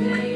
Amen.